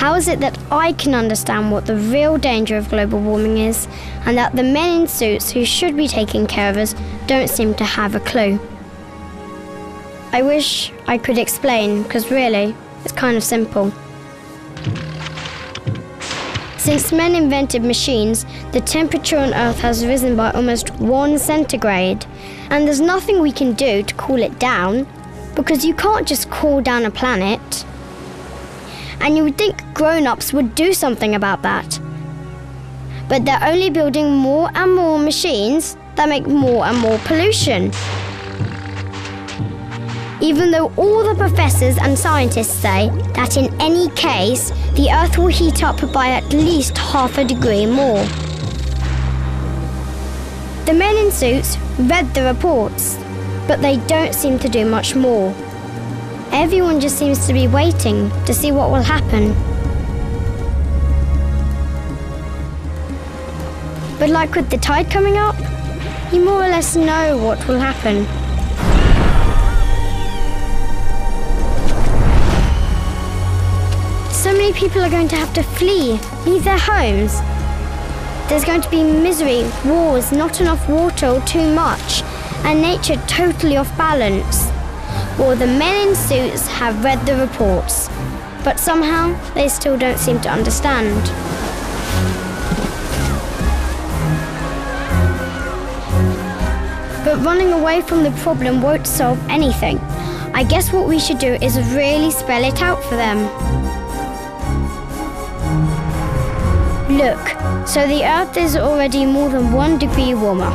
How is it that I can understand what the real danger of global warming is, and that the men in suits who should be taking care of us don't seem to have a clue? I wish I could explain, because really, it's kind of simple. Since men invented machines, the temperature on Earth has risen by almost one centigrade, and there's nothing we can do to cool it down, because you can't just cool down a planet. And you would think grown ups would do something about that. But they're only building more and more machines that make more and more pollution. Even though all the professors and scientists say that in any case, the Earth will heat up by at least half a degree more. The men in suits read the reports, but they don't seem to do much more. Everyone just seems to be waiting to see what will happen. But like with the tide coming up, you more or less know what will happen. So many people are going to have to flee, leave their homes. There's going to be misery, wars, not enough water or too much, and nature totally off balance. Well, the men in suits have read the reports, but somehow they still don't seem to understand. But running away from the problem won't solve anything. I guess what we should do is really spell it out for them. Look, so the Earth is already more than one degree warmer.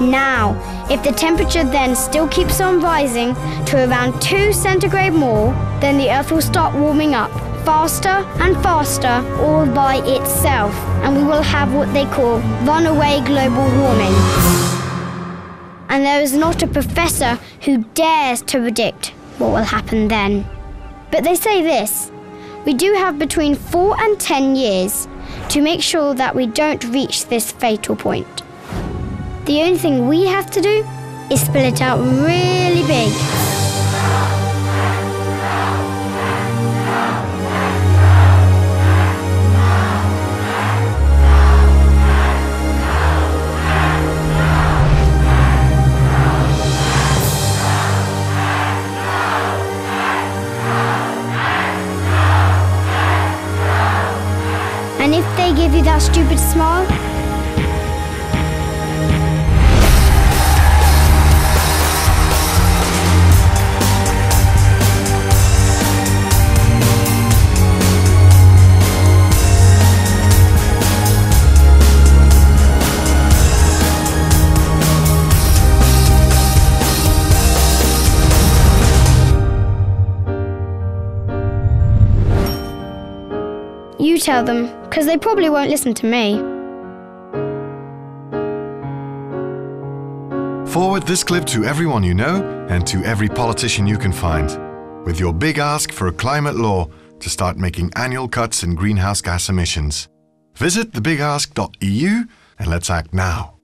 Now, if the temperature then still keeps on rising to around 2 centigrade more, then the Earth will start warming up faster and faster all by itself, and we will have what they call runaway global warming. And there is not a professor who dares to predict what will happen then. But they say this we do have between 4 and 10 years to make sure that we don't reach this fatal point. The only thing we have to do is spell it out really big. And if they give you that stupid smile, you tell them, because they probably won't listen to me. Forward this clip to everyone you know and to every politician you can find, with your big ask for a climate law to start making annual cuts in greenhouse gas emissions. Visit thebigask.eu and let's act now.